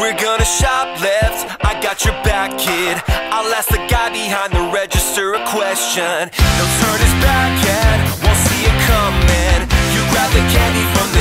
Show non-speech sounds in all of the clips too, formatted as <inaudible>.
We're gonna shoplift, I got your back, kid. I'll ask the guy behind the register a question. He'll turn his back and won't see it coming. You grab the candy from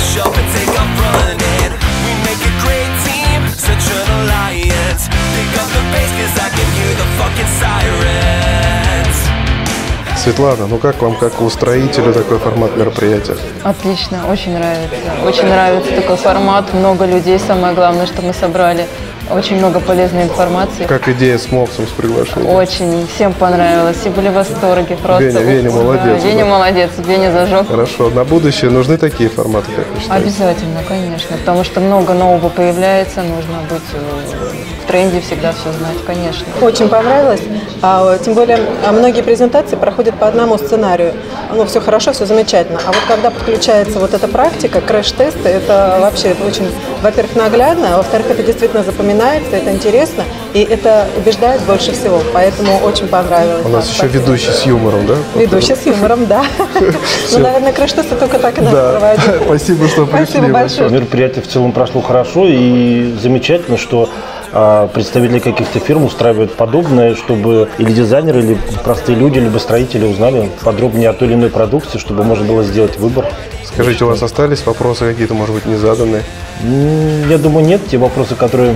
Светлана, ну как вам, как устроителю, такой формат мероприятия? Отлично, очень нравится. Очень нравится такой формат, много людей, самое главное, что мы собрали. Очень много полезной информации. Как идея с Мопсом, с приглашением? Очень, всем понравилось, все были в восторге. Просто, Веня, Веня Да, молодец, Веня да. молодец, Веня зажег. Хорошо, на будущее нужны такие форматы, как вы считаете? Обязательно, конечно, потому что много нового появляется, нужно быть э, тренде, всегда все знать, конечно. Очень понравилось. А, тем более, а, многие презентации проходят по одному сценарию. Ну, все хорошо, все замечательно. А вот когда подключается вот эта практика, крэш-тесты, это вообще очень, во-первых, наглядно, а во-вторых, это действительно запоминается, это интересно, и это убеждает больше всего. Поэтому очень понравилось. У нас еще ведущий с юмором, да? Ведущий с юмором, да. <laughs> Ну, наверное, крэш-тесты только так и надо Да, проводить. <laughs> спасибо, что пришли. Спасибо большое. Мероприятие в целом прошло хорошо и замечательно, что а, представители каких-то фирм устраивают подобное, чтобы или дизайнеры, или простые люди, либо строители узнали подробнее о той или иной продукции, чтобы можно было сделать выбор. Скажите, у вас остались вопросы какие-то, может быть, незаданные? М, Я думаю, нет. Те вопросы, которые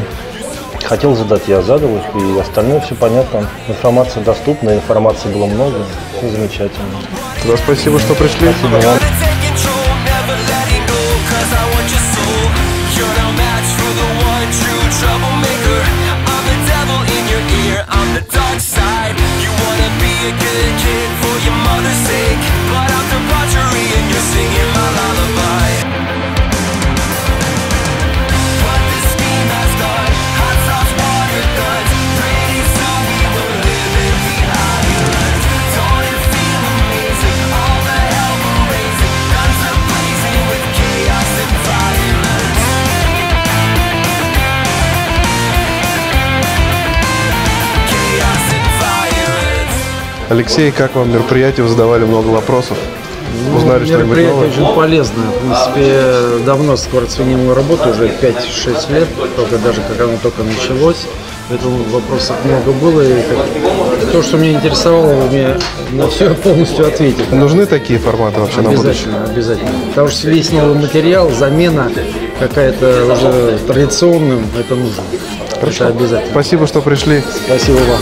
хотел задать, я задал их, и остальное все понятно. Информация доступна, информации было много. Все замечательно. Тогда спасибо, что пришли. Спасибо вам. Алексей, как вам мероприятие? Вы задавали много вопросов. Узнали что-нибудь Мероприятие новое? очень полезное. В принципе, давно скоростфенимую работу, уже 5-6 лет, только даже как оно только началось. Поэтому вопросов много было. И как- то, что меня интересовало, вы мне на все полностью ответили. Нужны такие форматы вообще на будущее? Обязательно. Потому что весь новый материал, замена какая-то уже традиционным, это нужно. Это обязательно. Спасибо, что пришли. Спасибо вам.